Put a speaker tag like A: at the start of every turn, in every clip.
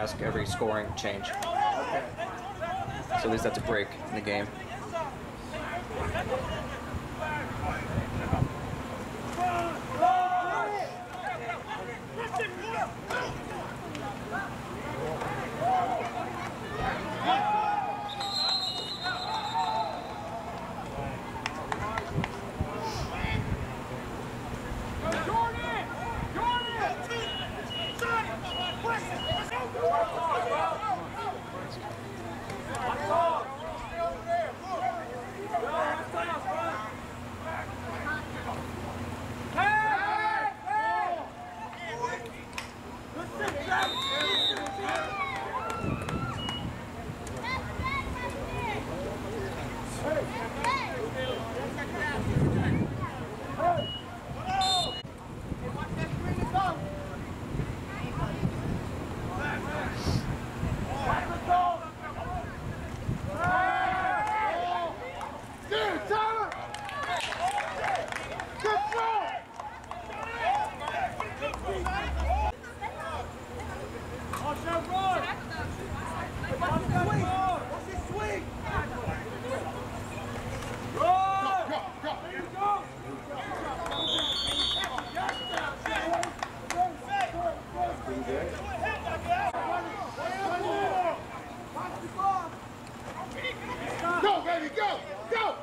A: game. I usually ask every scoring change. So at least that's a break in the game.
B: Go, baby, go, go!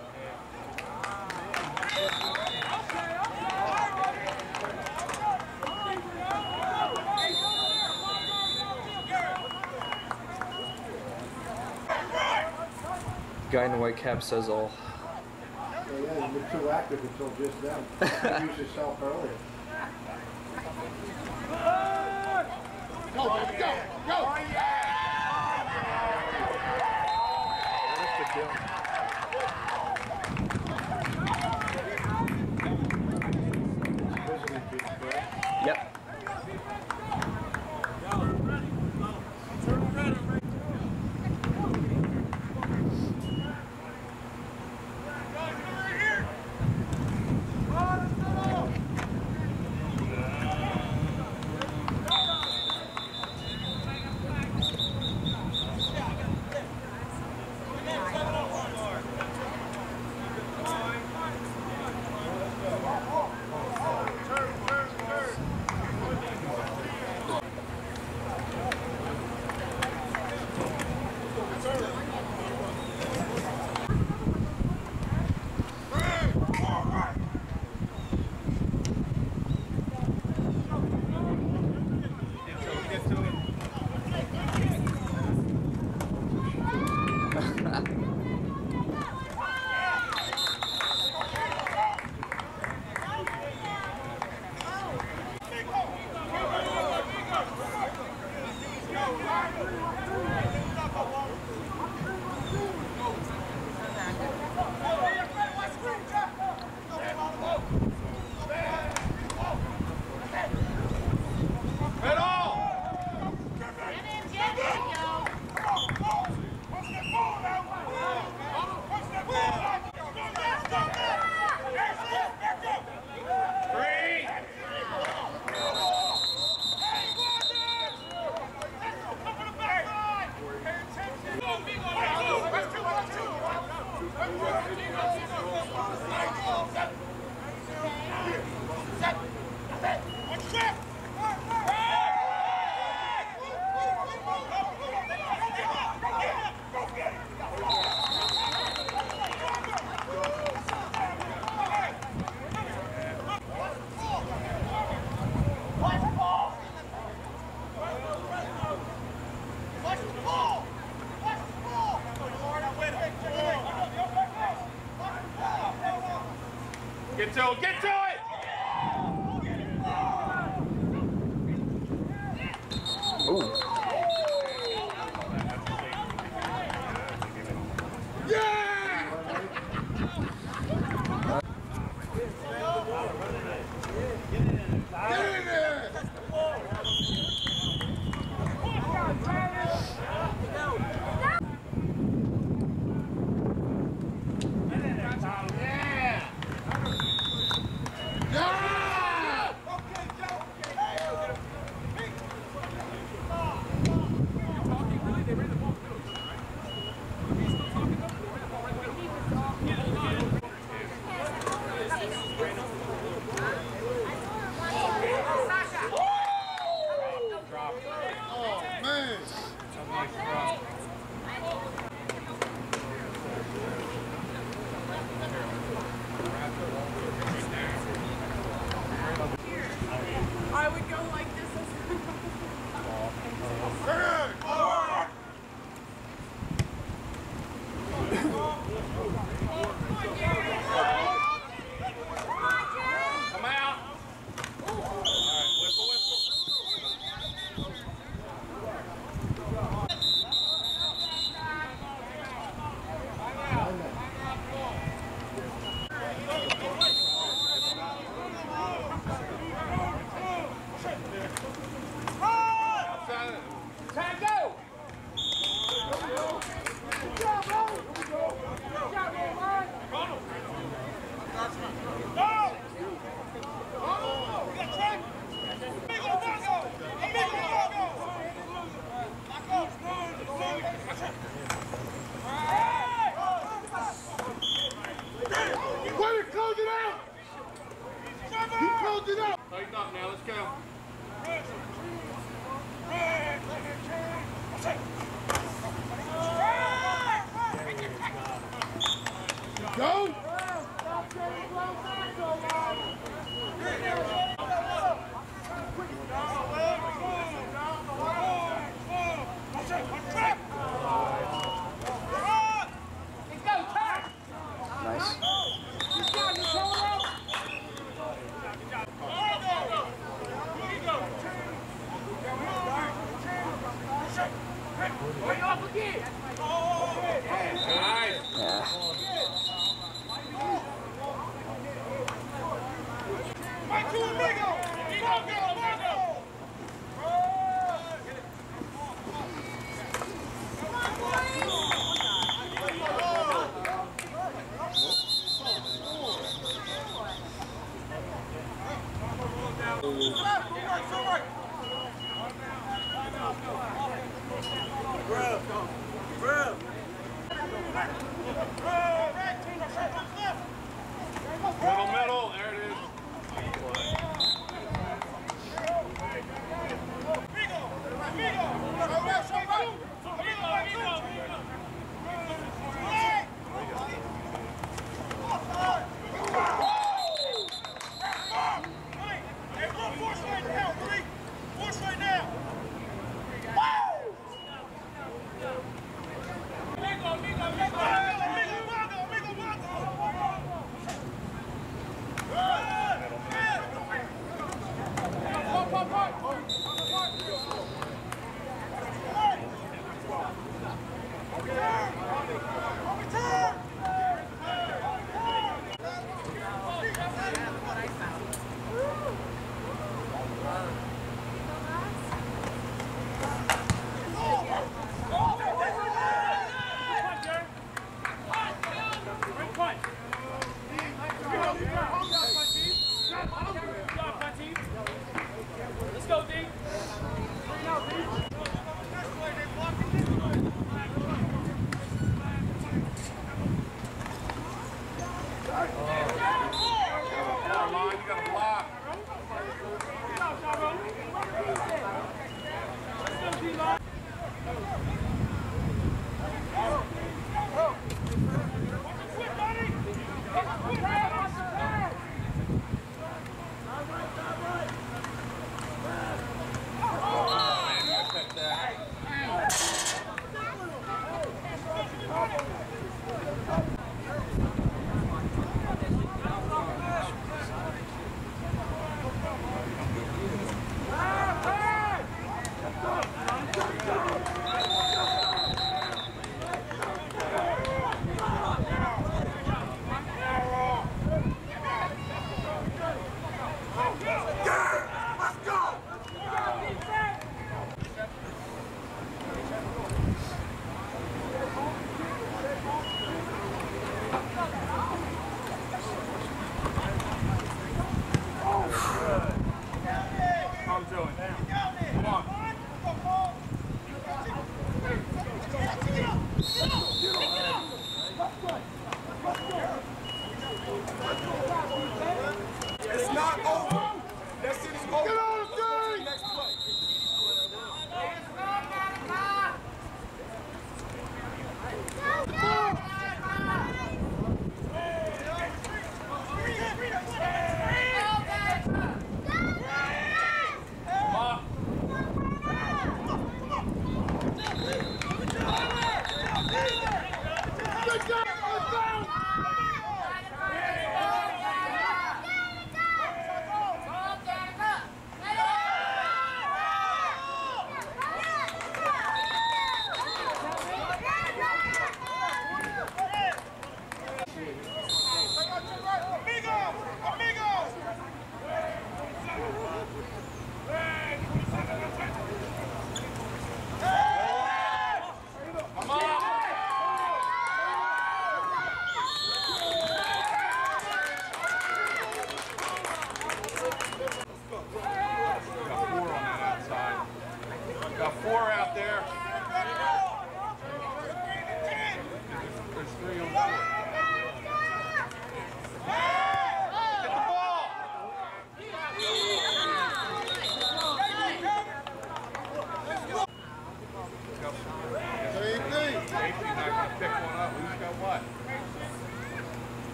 A: Guy in the white cap says all.
B: Yeah, you're too active until just then. You used yourself earlier.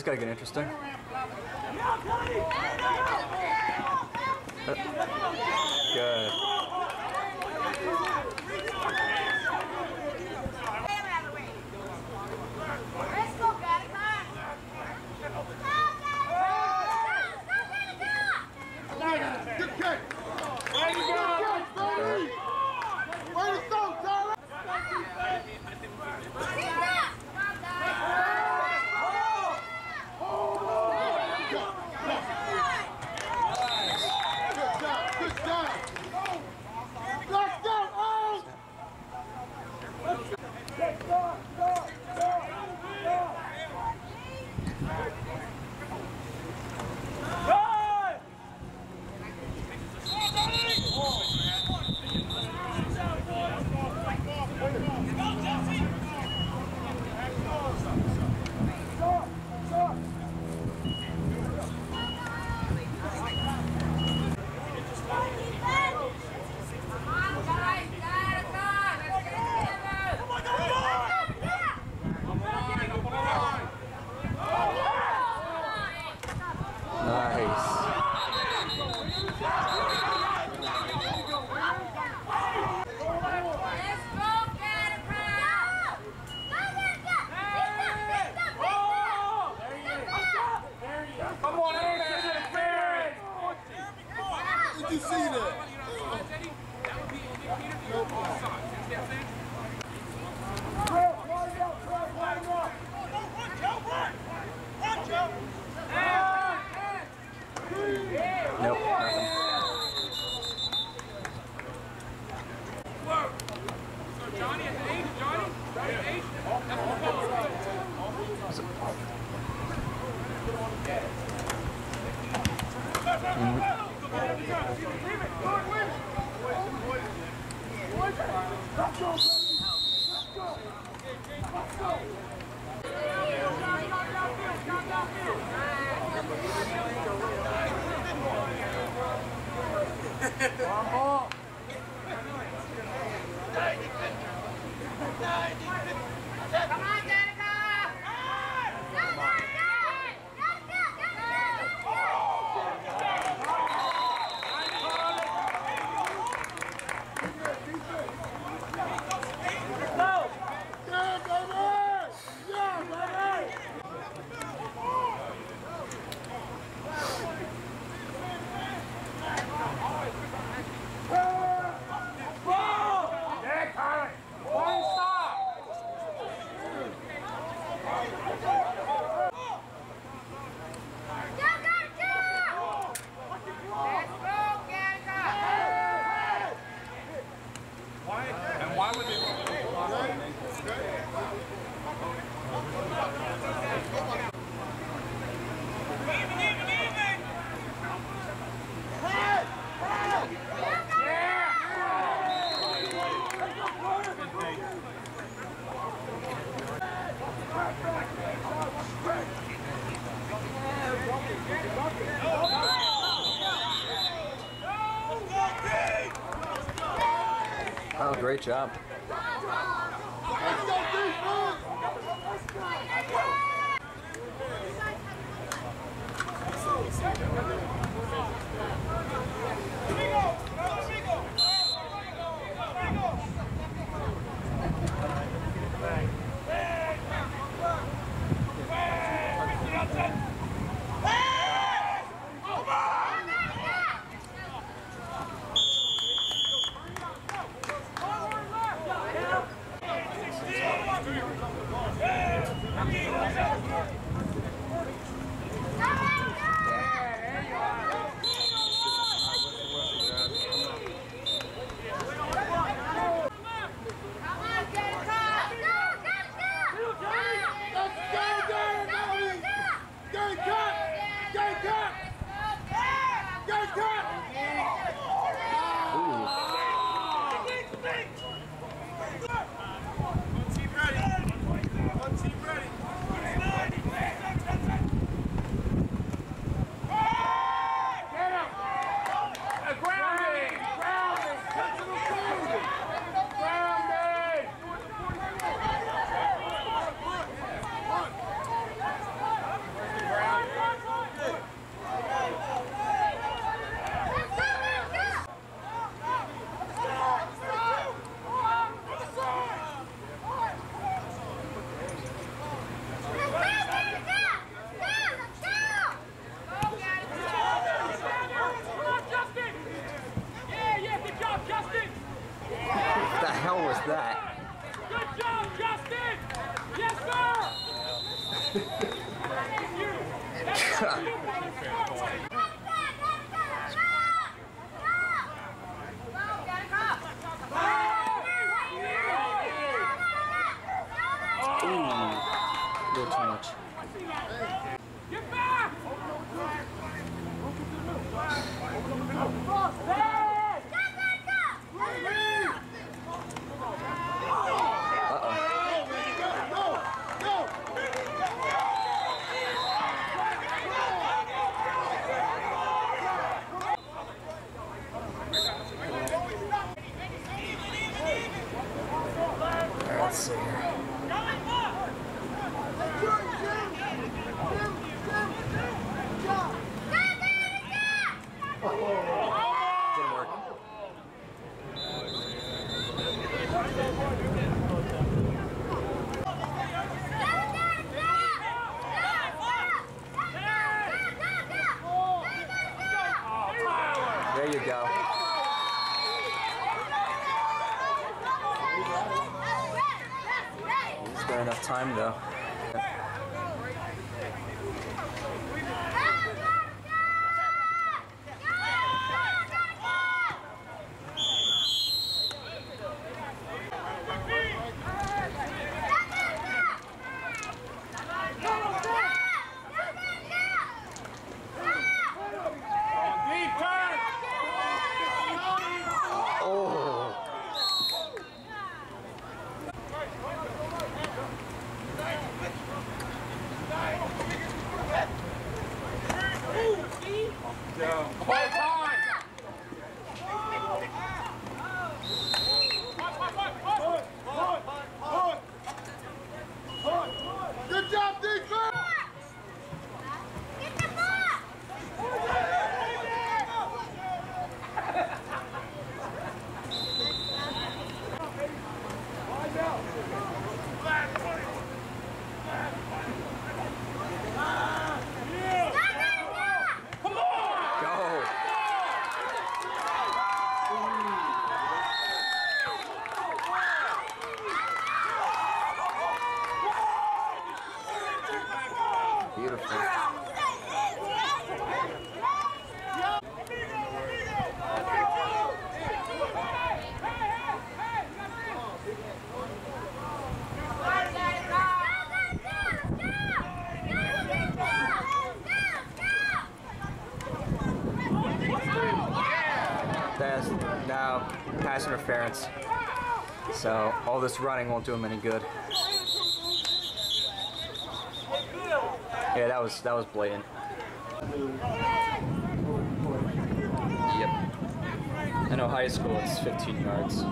C: This is gonna get interesting. Great job. Thank you.
A: Pass interference. So all this running won't do him any good. Yeah, that was that was blatant. Yep. I know high school it's 15 yards.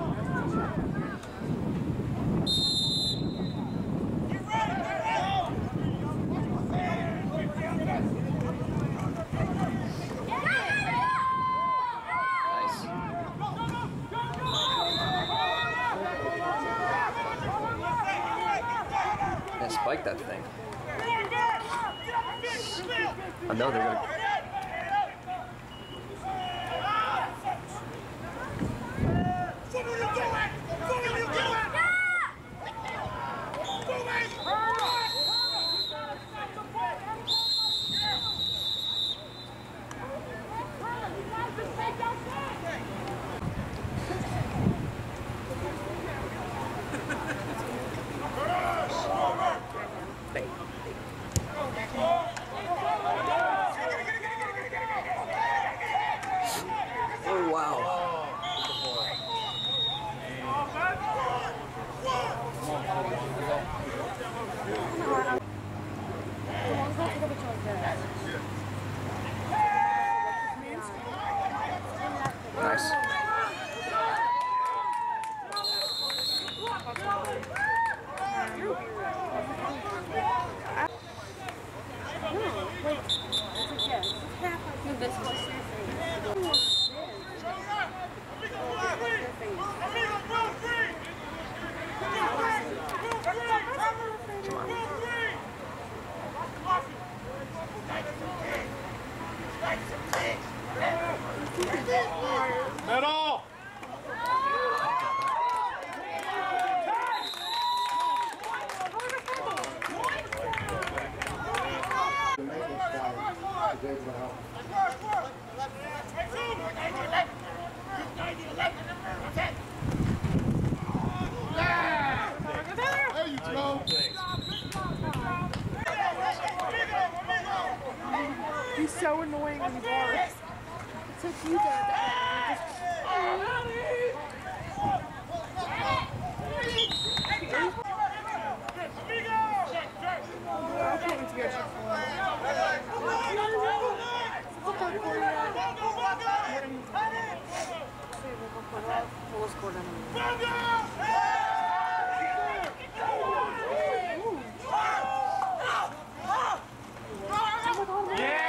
D: So annoying when he barks. It's so cute though. I can't wait to go check
E: Yeah.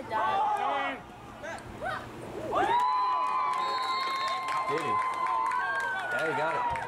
F: like that.
A: Did he? Yeah, he got it.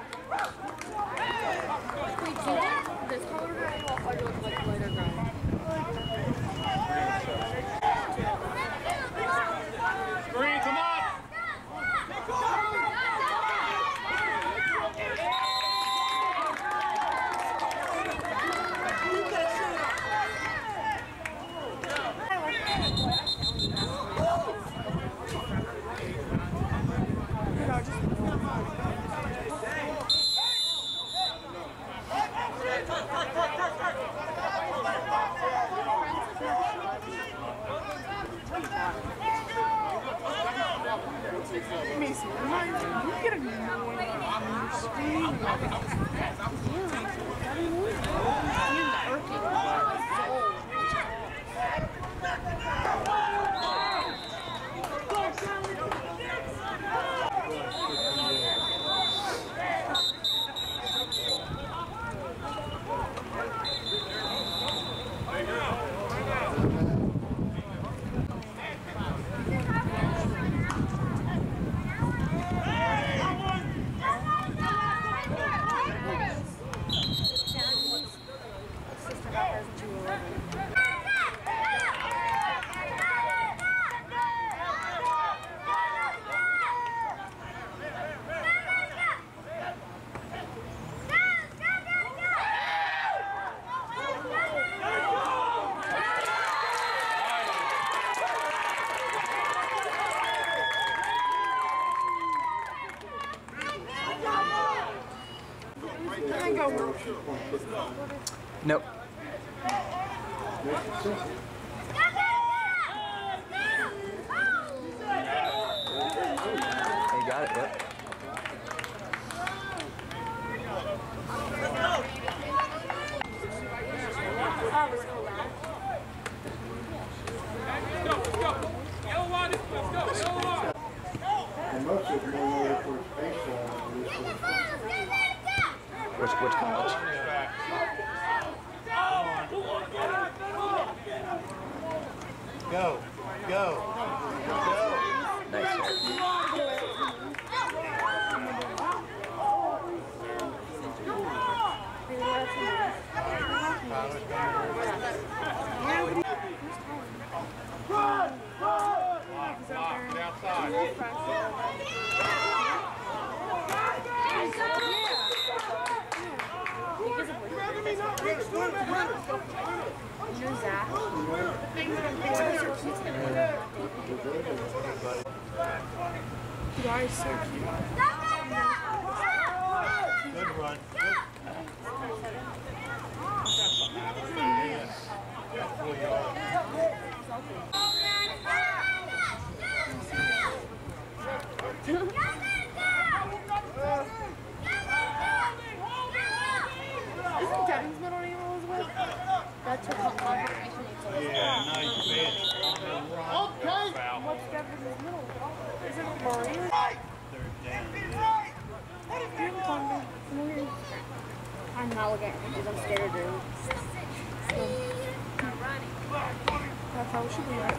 G: Oh, she be
D: right.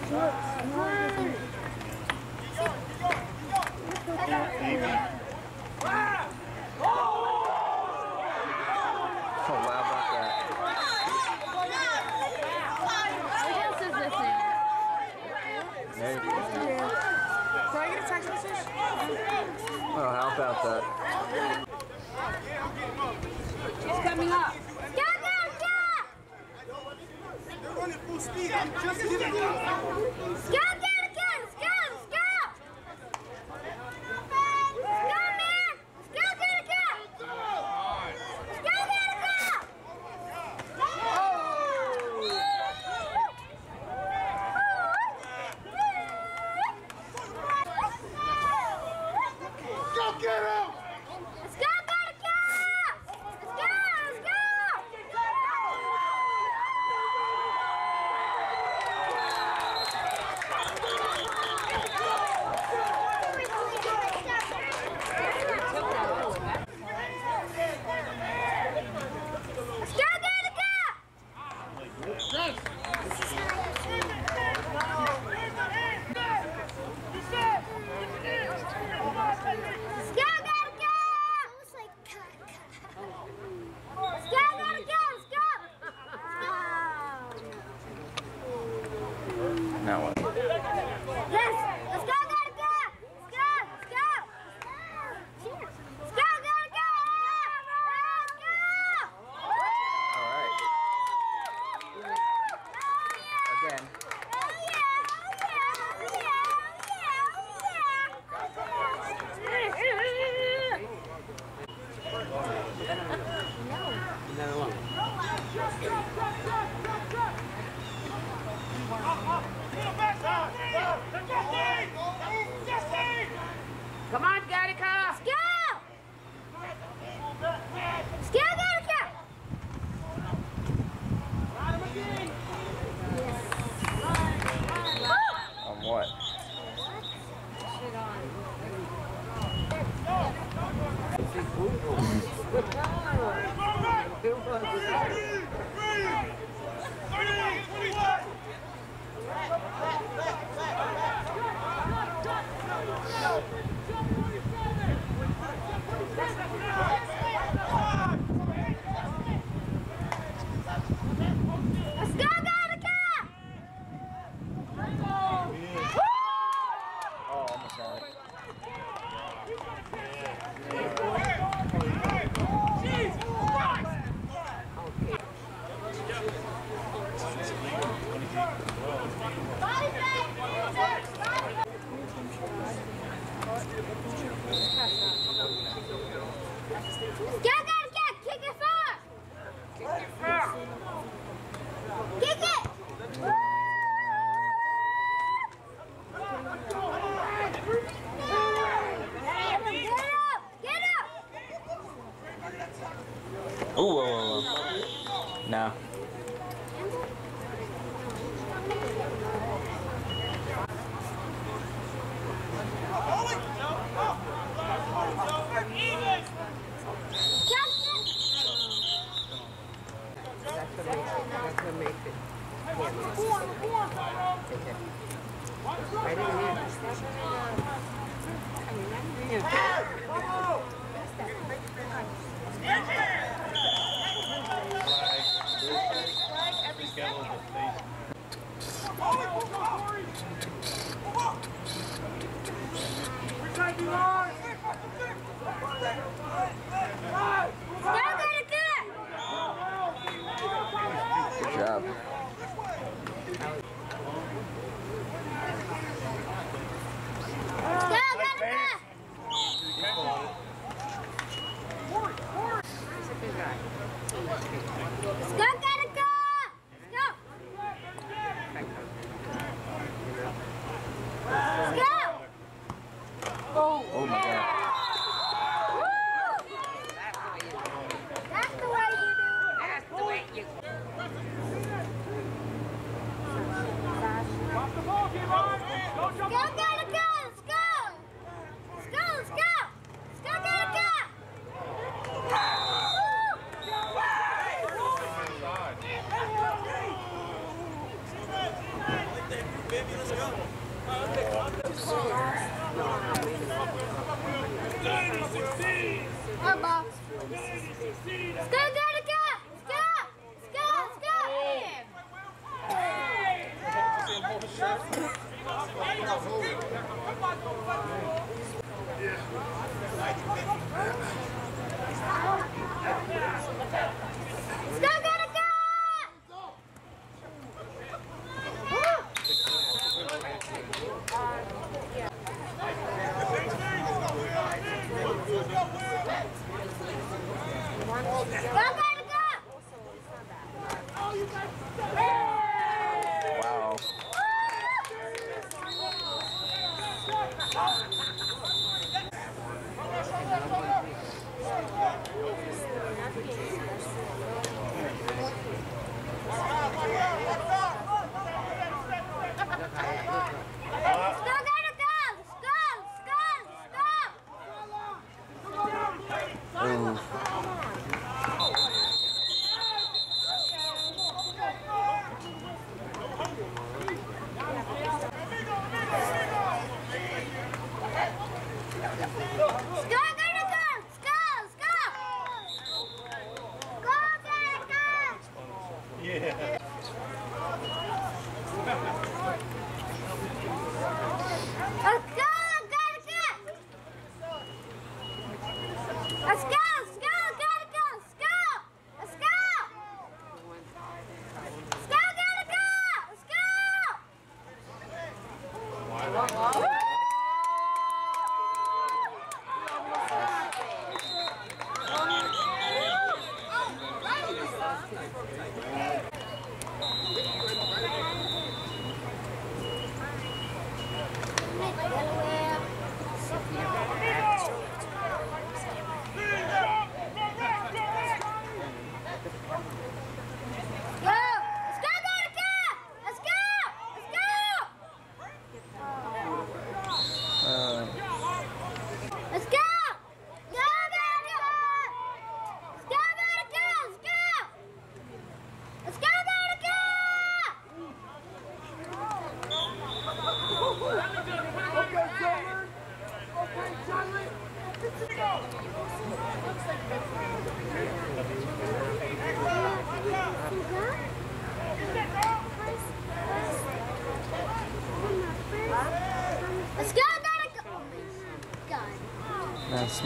D: Keep
C: going, keep going, keep going. Just give it
H: up! Kick it! Woo! Get up! Get up!
C: Ooh, whoa, whoa, whoa. No.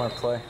C: smart play.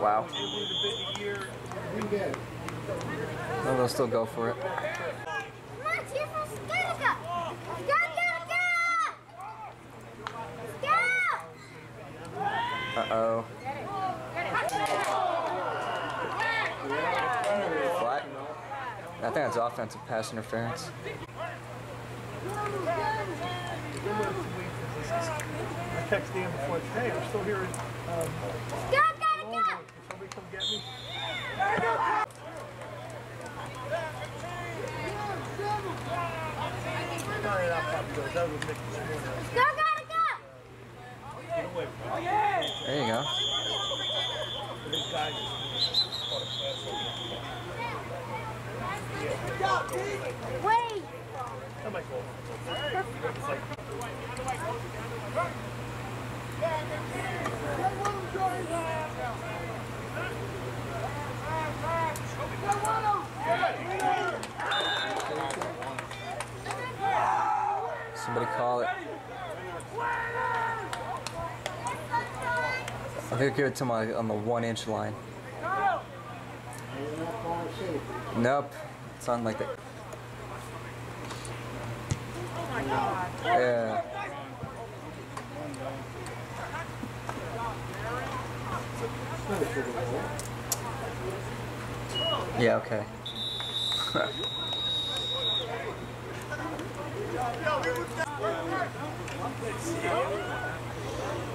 C: Wow. No, they'll still go for it. offensive pass interference.
I: I texted Dan before. We're still here. Um,
C: give it to my on the one inch line. Nope, it's on like that. Yeah. Yeah, okay.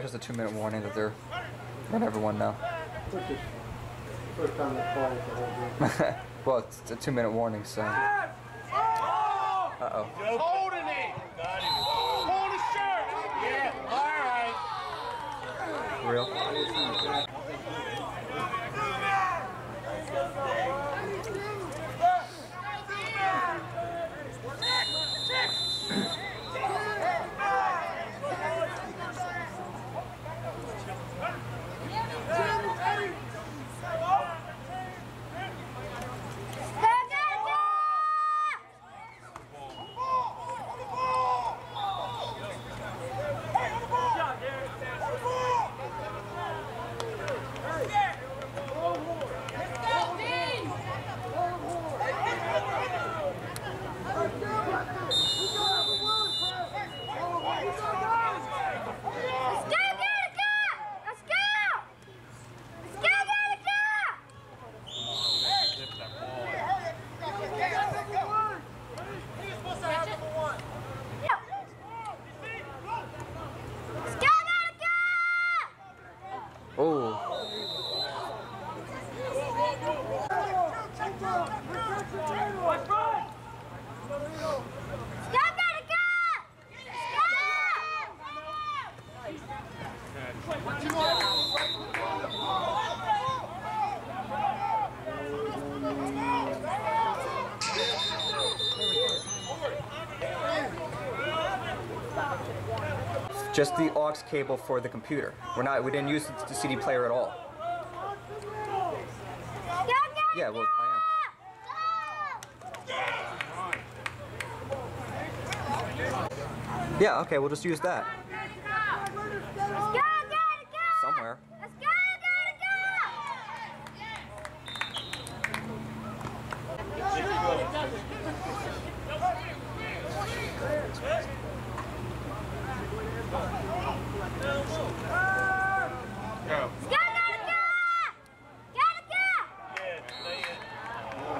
A: was just a two-minute warning that they're letting everyone know. Well, it's a two-minute warning, so. Uh oh.
I: Holding it. Hold his shirt. Yeah. All right.
A: Real.
C: Go, gotta, go. Let's go, Gattaca. Let's go. Let's go, Gattaca. Let's go, Gattaca.
A: Oh.
C: Let's go, Gattaca. Let's go.
A: Just the aux cable for the computer. We're not. We didn't use the CD player at all. Yeah, well, I am. Yeah. Okay, we'll just use that
C: Let's go, Gattaca.
A: somewhere.
C: Let's go, gotta,
I: Go.
C: go. Go, Gattaca. Gotta, go.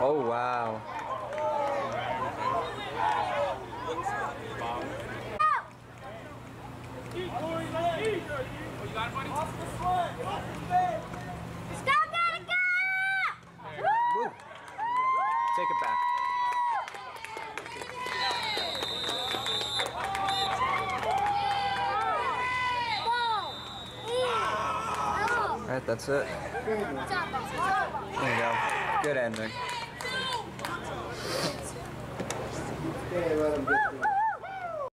A: Oh wow.
C: Let's go, Gattaca. Woo.
A: Woo. Take it back. All right, that's it.